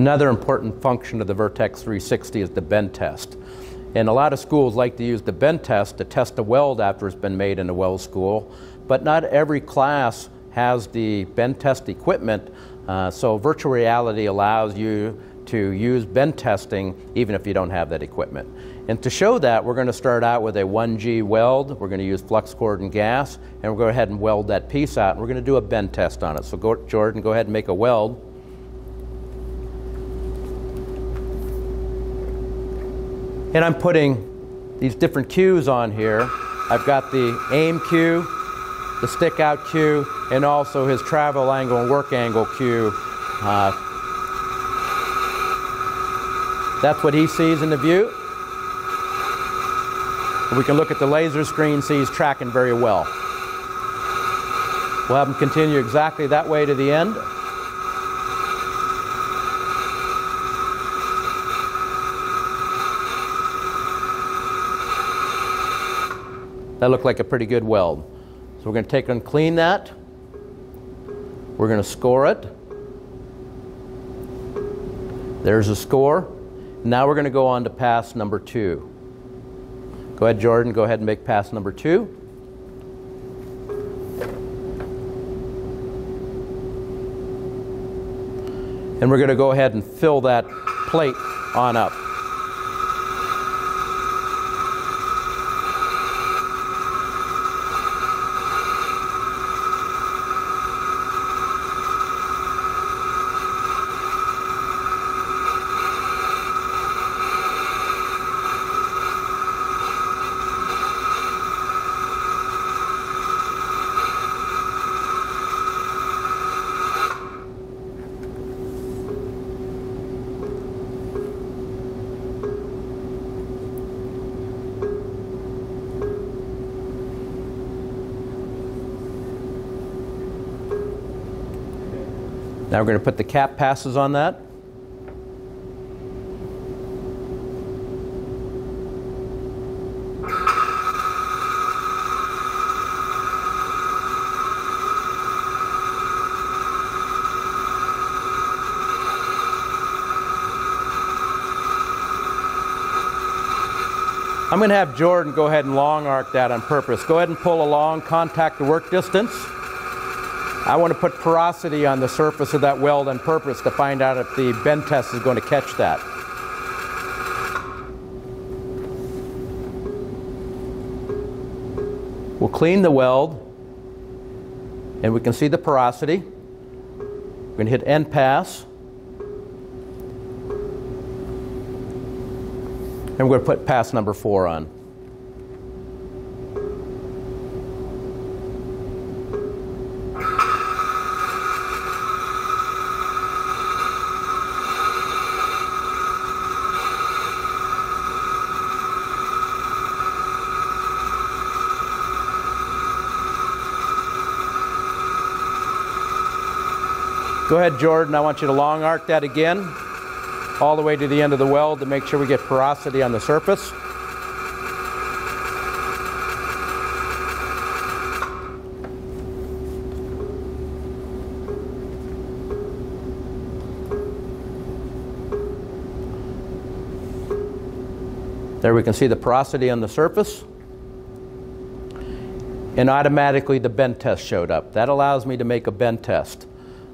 Another important function of the VRTEX 360 is the bend test. And a lot of schools like to use the bend test to test a weld after it's been made in a weld school, but not every class has the bend test equipment. Uh, so virtual reality allows you to use bend testing even if you don't have that equipment. And to show that, we're going to start out with a 1G weld. We're going to use flux core and gas, and to go ahead and weld that piece out. And we're going to do a bend test on it. So go, Jordan, go ahead and make a weld. And I'm putting these different cues on here. I've got the aim cue, the stick out cue, and also his travel angle and work angle cue. Uh, that's what he sees in the view. We can look at the laser screen, see he's tracking very well. We'll have him continue exactly that way to the end. That looked like a pretty good weld. So we're going to take and clean that. We're going to score it. There's a score. Now we're going to go on to pass number two. Go ahead, Jordan. Go ahead and make pass number two. And we're going to go ahead and fill that plate on up. Now we're going to put the cap passes on that. I'm going to have Jordan go ahead and long arc that on purpose. Go ahead and pull along, contact the work distance. I want to put porosity on the surface of that weld on purpose to find out if the bend test is going to catch that. We'll clean the weld and we can see the porosity. We're going to hit end pass. And we're going to put pass number four on. Go ahead, Jordan. I want you to long arc that again all the way to the end of the weld to make sure we get porosity on the surface. There we can see the porosity on the surface. And automatically the bend test showed up. That allows me to make a bend test.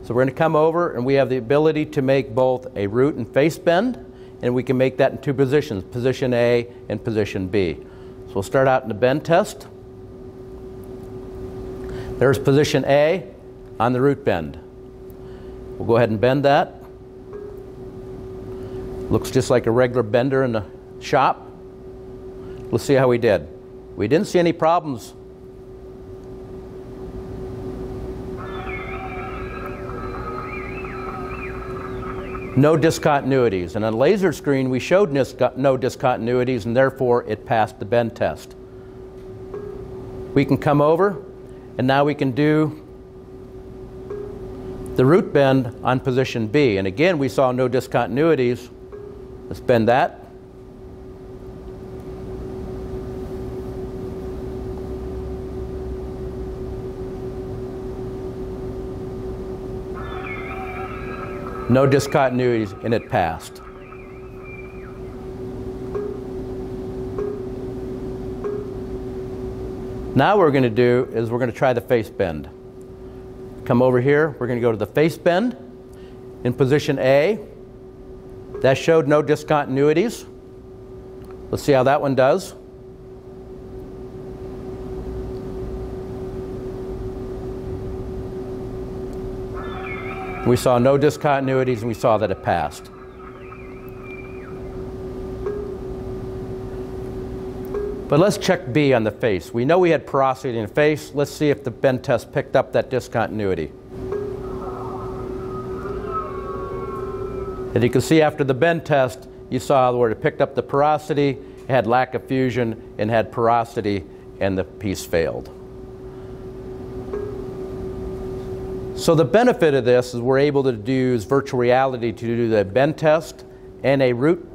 So we're going to come over and we have the ability to make both a root and face bend, and we can make that in two positions, position A and position B. So we'll start out in the bend test. There's position A on the root bend. We'll go ahead and bend that. Looks just like a regular bender in the shop. Let's see how we did. We didn't see any problems no discontinuities. And on laser screen, we showed no discontinuities, and therefore it passed the bend test. We can come over, and now we can do the root bend on position B. And again, we saw no discontinuities. Let's bend that. No discontinuities, and it passed. Now what we're going to do is we're going to try the face bend. Come over here, we're going to go to the face bend in position A. That showed no discontinuities. Let's see how that one does. We saw no discontinuities and we saw that it passed. But let's check B on the face. We know we had porosity in the face. Let's see if the bend test picked up that discontinuity. And you can see after the bend test, you saw where it picked up the porosity, it had lack of fusion, and had porosity, and the piece failed. So the benefit of this is we're able to use virtual reality to do the bend test and a root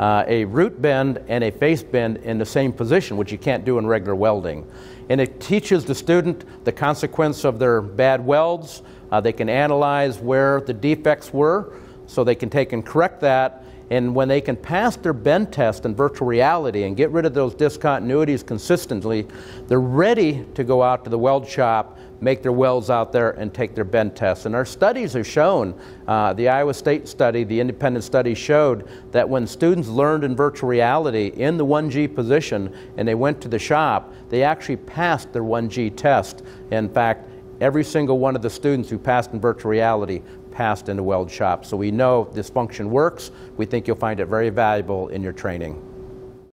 uh, a root bend and a face bend in the same position, which you can't do in regular welding. And it teaches the student the consequence of their bad welds. Uh, they can analyze where the defects were so they can take and correct that. And when they can pass their bend test in virtual reality and get rid of those discontinuities consistently, they're ready to go out to the weld shop make their welds out there and take their bend tests. And our studies have shown, uh, the Iowa State study, the independent study showed that when students learned in virtual reality in the 1G position and they went to the shop, they actually passed their 1G test. In fact, every single one of the students who passed in virtual reality passed in the weld shop. So we know this function works. We think you'll find it very valuable in your training.